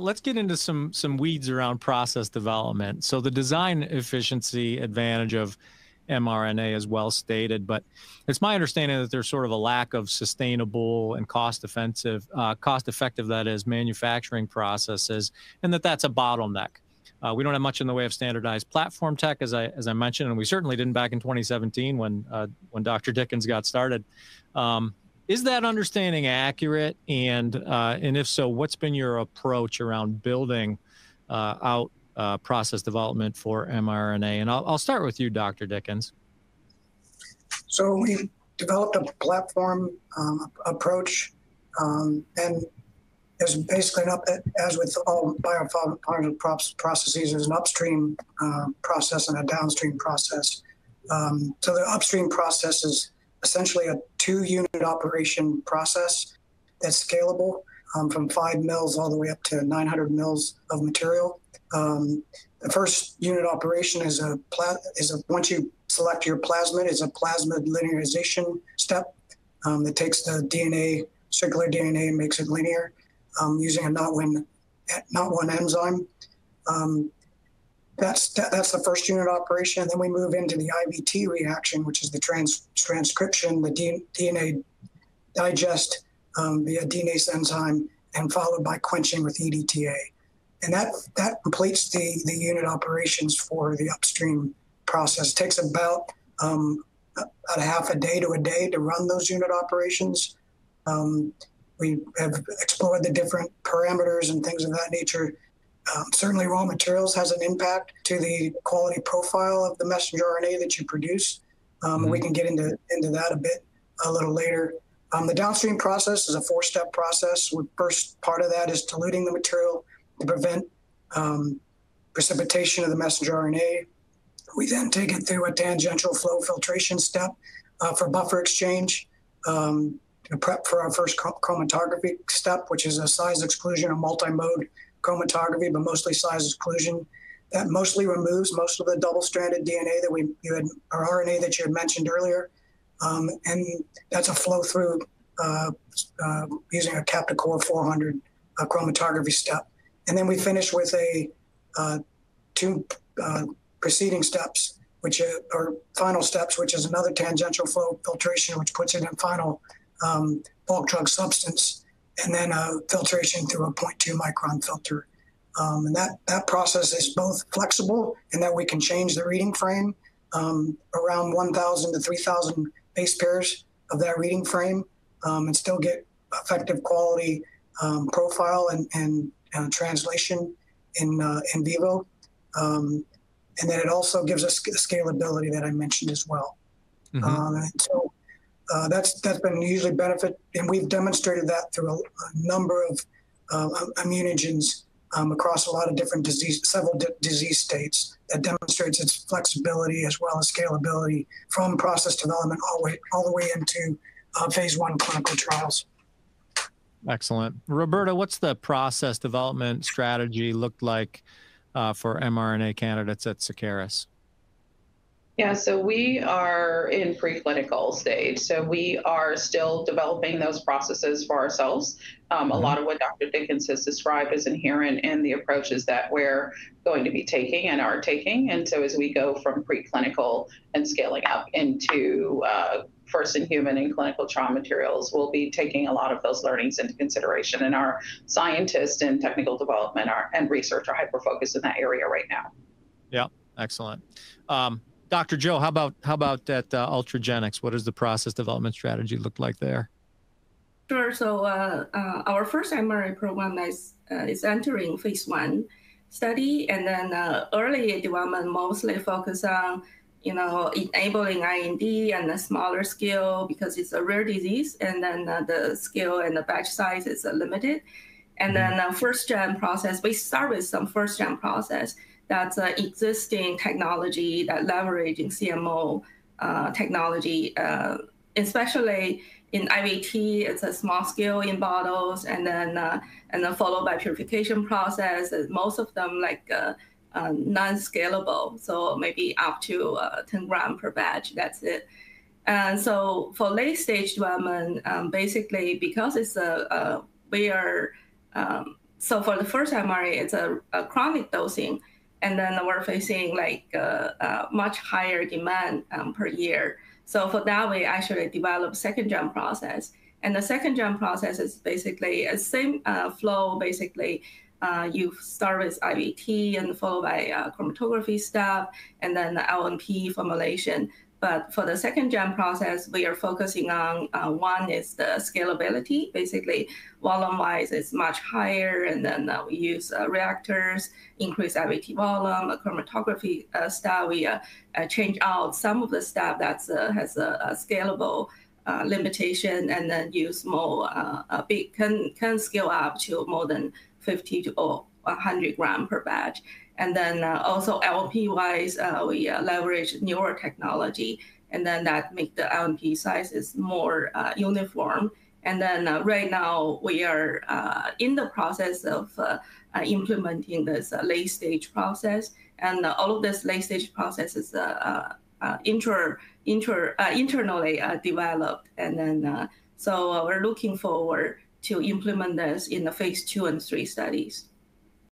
Let's get into some some weeds around process development. So the design efficiency advantage of mRNA is well stated, but it's my understanding that there's sort of a lack of sustainable and cost effective, uh, cost effective that is manufacturing processes, and that that's a bottleneck. Uh, we don't have much in the way of standardized platform tech, as I as I mentioned, and we certainly didn't back in 2017 when uh, when Dr. Dickens got started. Um, is that understanding accurate? And uh, and if so, what's been your approach around building uh, out uh, process development for mRNA? And I'll, I'll start with you, Dr. Dickens. So we developed a platform um, approach, um, and is basically an up, as with all biopharmaceutical processes, there's an upstream uh, process and a downstream process. Um, so the upstream process is essentially a two unit operation process that's scalable um, from five mils all the way up to 900 mils of material. Um, the first unit operation is a is a once you select your plasmid is a plasmid linearization step um, that takes the DNA circular DNA and makes it linear um, using a not one not one enzyme. That's that's the first unit operation. Then we move into the IVT reaction, which is the trans, transcription, the DNA digest um, via DNase enzyme, and followed by quenching with EDTA. And that that completes the the unit operations for the upstream process. It takes about um, about a half a day to a day to run those unit operations. Um, we have explored the different parameters and things of that nature um, certainly, raw materials has an impact to the quality profile of the messenger RNA that you produce. Um, mm-hmm. We can get into into that a bit a little later. Um, the downstream process is a four-step process. The first part of that is diluting the material to prevent um, precipitation of the messenger RNA. We then take it through a tangential flow filtration step uh, for buffer exchange um, to prep for our first chromatography step, which is a size exclusion of multi-mode chromatography, but mostly size exclusion. That mostly removes most of the double-stranded DNA that we you had or RNA that you had mentioned earlier, um, and that's a flow-through uh, uh, using a Captacor 400 uh, chromatography step. And then we finish with a uh, two uh, preceding steps, which are final steps, which is another tangential flow filtration, which puts it in final um, bulk drug substance and then a filtration through a 0.2 micron filter. Um, and that, that process is both flexible in that we can change the reading frame um, around 1,000 to 3,000 base pairs of that reading frame um, and still get effective quality um, profile and, and uh, translation in, uh, in vivo. Um, and then it also gives us the scalability that I mentioned as well. Mm-hmm. Um, so uh, that's that's been usually benefit, and we've demonstrated that through a, a number of uh, immunogens um, across a lot of different disease, several di- disease states. That demonstrates its flexibility as well as scalability from process development all the way all the way into uh, phase one clinical trials. Excellent, Roberta. What's the process development strategy looked like uh, for mRNA candidates at Seqirus? Yeah, so we are in preclinical stage. So we are still developing those processes for ourselves. Um, a mm-hmm. lot of what Dr. Dickens has described is inherent in the approaches that we're going to be taking and are taking. And so as we go from preclinical and scaling up into uh, first in human and clinical trial materials, we'll be taking a lot of those learnings into consideration. And our scientists and technical development are, and research are hyper focused in that area right now. Yeah, excellent. Um, Dr. Joe, how about how about at uh, Ultragenyx? What does the process development strategy look like there? Sure. So uh, uh, our first mRNA program is uh, is entering phase one study, and then uh, early development mostly focus on you know enabling IND and a smaller scale because it's a rare disease, and then uh, the scale and the batch size is limited. And mm-hmm. then first gen process, we start with some first gen process that's an existing technology that leveraging CMO uh, technology, uh, especially in IVT, it's a small scale in bottles, and then uh, and then followed by purification process. Most of them like uh, uh, non-scalable, so maybe up to uh, 10 gram per batch. That's it. And so for late stage development, um, basically because it's a, a we are um, so for the first MRA, it's a, a chronic dosing, and then we're facing like a, a much higher demand um, per year. So for that, we actually developed second gen process. And the second gen process is basically a same uh, flow, basically. Uh, you start with IVT and followed by uh, chromatography step, and then the LNP formulation. But for the second gen process, we are focusing on uh, one is the scalability. Basically, volume wise, it's much higher. And then uh, we use uh, reactors, increase IVT volume, chromatography uh, style. We uh, uh, change out some of the stuff that has a, a scalable limitation and then use more, big, can, can scale up to more than 50 to or 100 gram per batch. And then uh, also LNP wise, uh, we uh, leverage newer technology, and then that make the LNP sizes more uh, uniform. And then uh, right now we are uh, in the process of implementing this late stage process, and all of this late stage process is inter, inter, internally developed. And then so we're looking forward to implement this in the phase two and three studies.